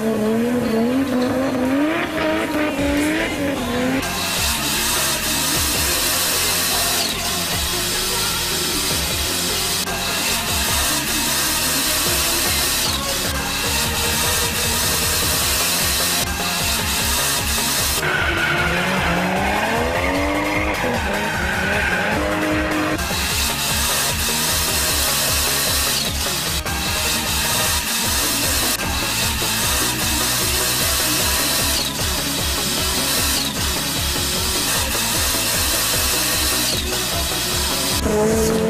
Mm-hmm. Oh.